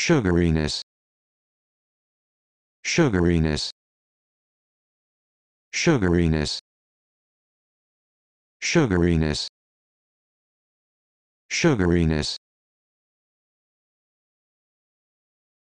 sugariness. Sugariness. Sugariness. Sugariness. Sugariness.